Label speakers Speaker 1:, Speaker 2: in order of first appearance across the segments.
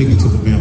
Speaker 1: tem que tudo bem.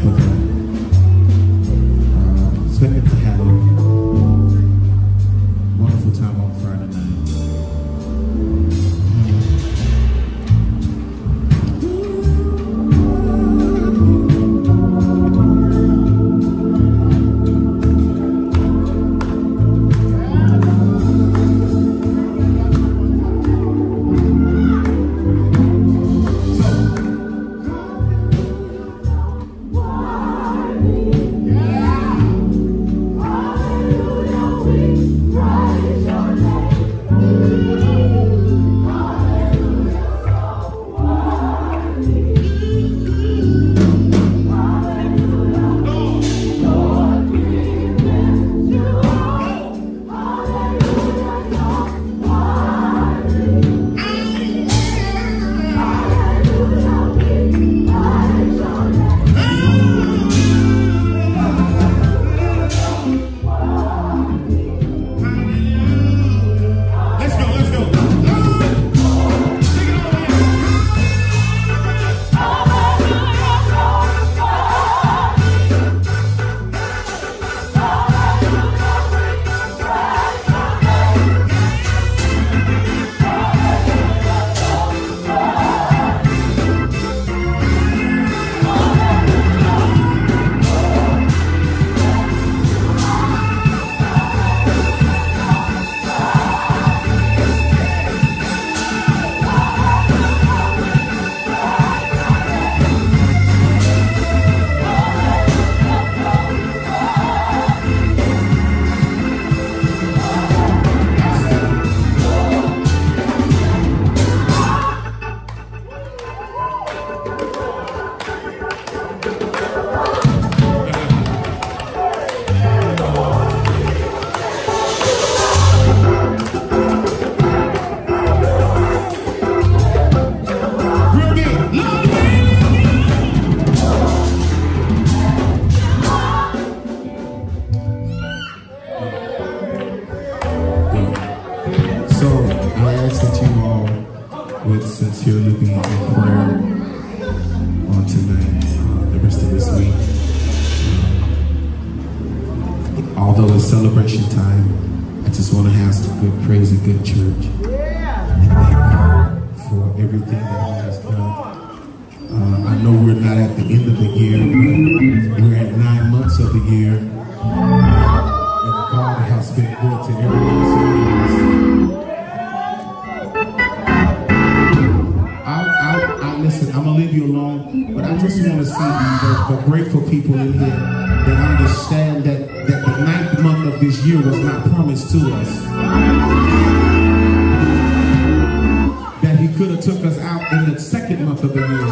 Speaker 1: Celebration time, I just want to have some good praise and good church. And thank God for everything that He has done. Uh, I know we're not at the end of the year, but we're at nine months of the year. And God has been good to everyone's listen, I'm gonna leave you alone, but I just want to see the, the grateful people in here that understand that, that the ninth month of this year was not promised to us. That he could have took us out in the second month of the year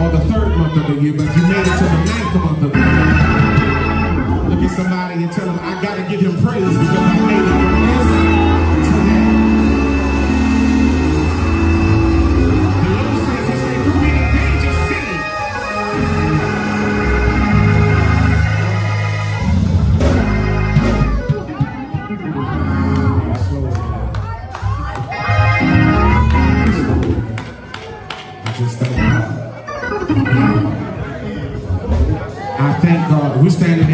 Speaker 1: or the third month of the year, but you made it to the ninth month of the year. Look at somebody and tell them, I gotta give him praise because I made it We're standing,